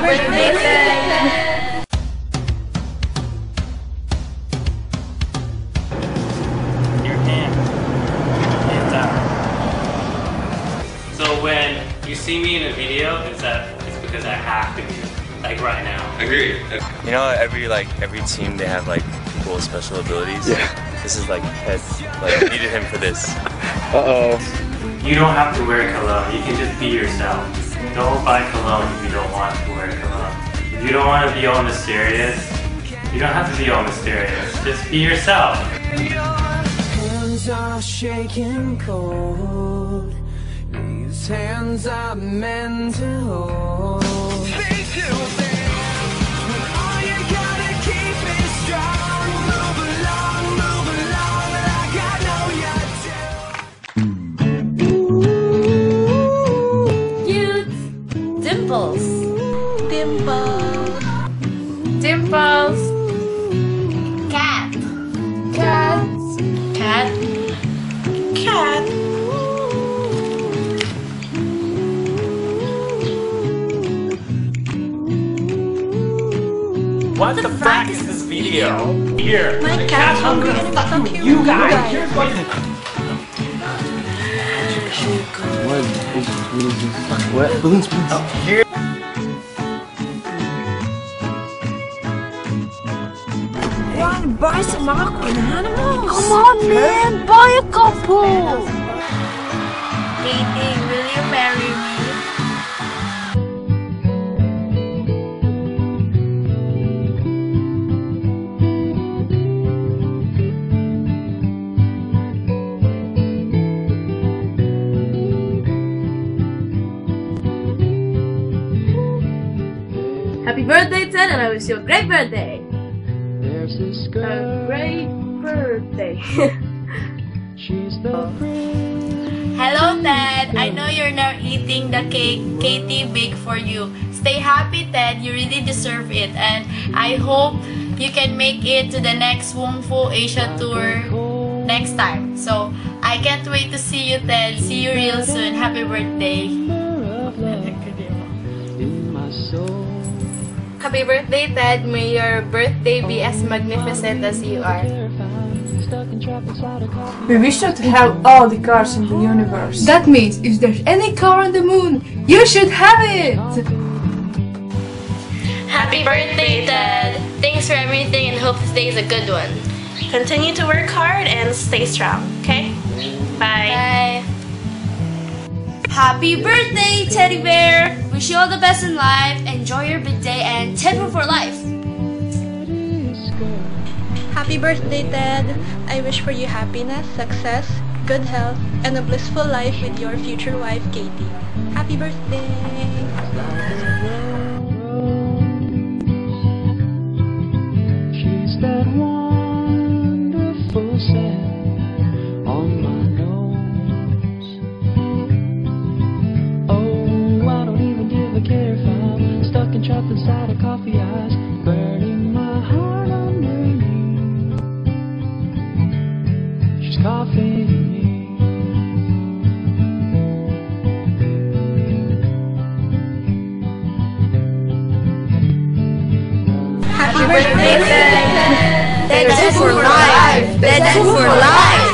Happy birthday, Ted! Your hand. Hands out. So when you see me in a video, it's that it's because I have to be. Like right now. Agree. You know, every like every team they have like people with special abilities. Yeah. This is like Ted. Like needed him for this. Uh oh. You don't have to wear a cologne. You can just be yourself. Don't buy cologne if you don't want to wear cologne. If you don't want to be all mysterious, you don't have to be all mysterious. Just be yourself. hands are shaking cold. These hands are meant to hold. Dimples. Cat. Cat. Cat. Cat. What the, frack is this video? Here. My cat's hungry. Fuck you. You guys. Here's what. What? What is this? What? Balloons, balloons. Here. Wanna buy some aqua animals? Come on, man. Buy a couple. Katie, will you marry me? Happy birthday, Ted, and I wish you a great birthday. There's this A great birthday. She's the Hello, Ted. I know you're now eating the cake Katie baked for you. Stay happy, Ted. You really deserve it. And I hope you can make it to the next Wong Fu Asia tour next time. So I can't wait to see you, Ted. See you real soon. Happy birthday. in my soul. Happy birthday, Ted. May your birthday be as magnificent as you are. Stuck in traffic, inside a coffee. We wish you to have all the cars in the universe. That means if there's any car on the moon, you should have it! Happy birthday, Ted. Thanks for everything and hope today is a good one. Continue to work hard and stay strong, okay? Bye. Bye. Happy birthday, Teddy Bear! Wish you all the best in life. Enjoy your big day and Ted for life. Happy birthday, Ted! I wish for you happiness, success, good health, and a blissful life with your future wife, Katie. Happy birthday! And trapped inside a coffee ice, burning my heart underneath. She's coughing me. Happy birthday. Ted for life. Ted for life.